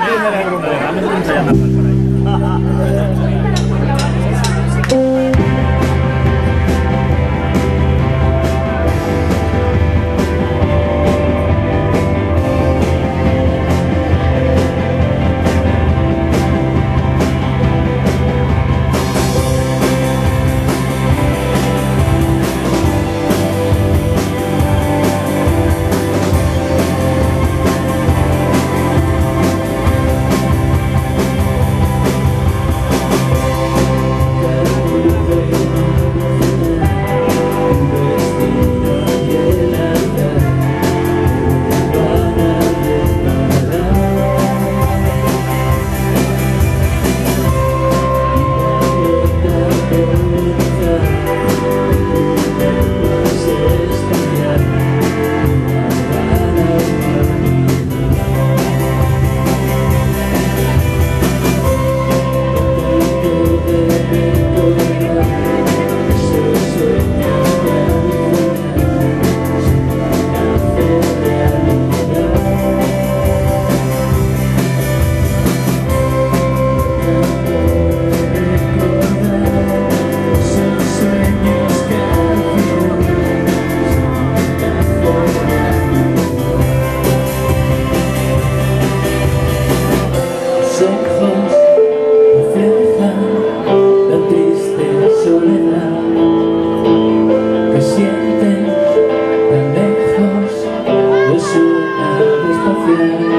하나 그런 거야. 아무 소리 안 나. Não está certo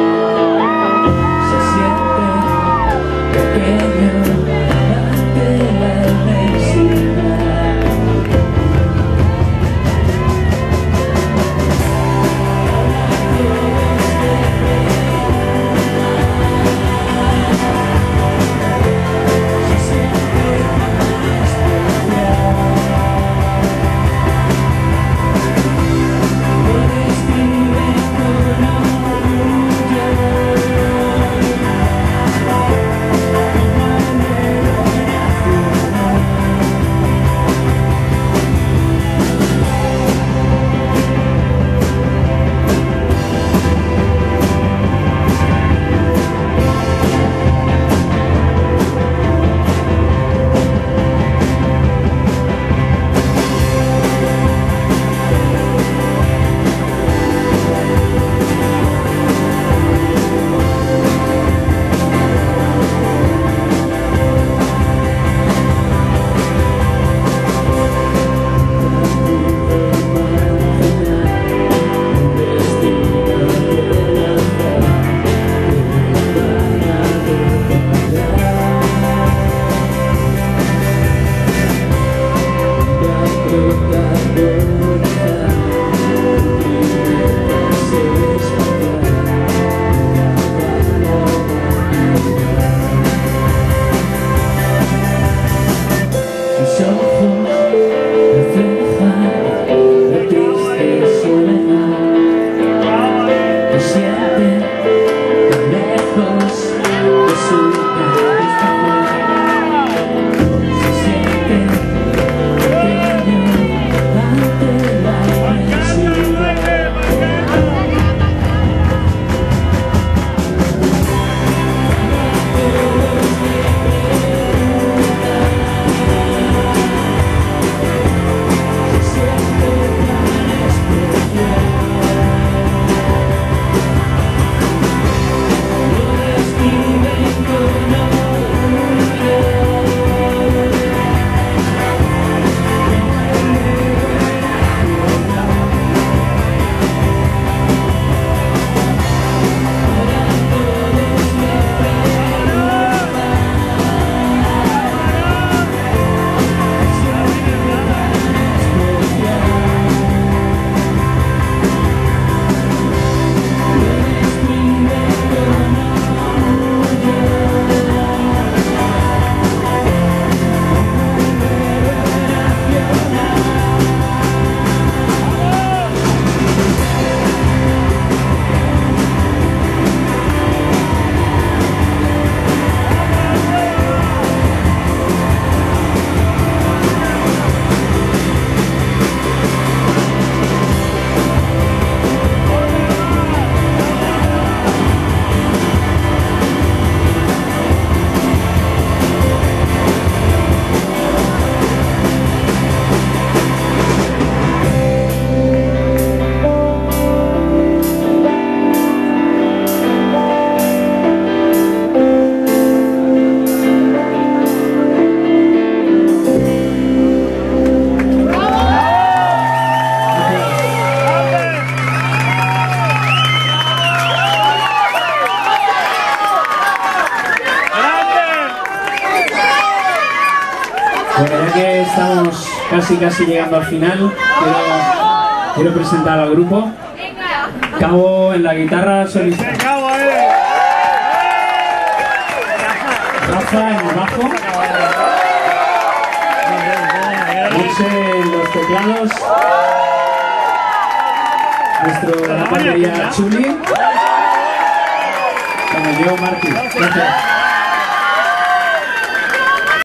Bueno, ya que estamos casi casi llegando al final, quiero, quiero presentar al grupo. Cabo en la guitarra solista. Rafa en el bajo. Monse en los teclados. Nuestro la batería Chuli. Con el Leo Martí. Gracias.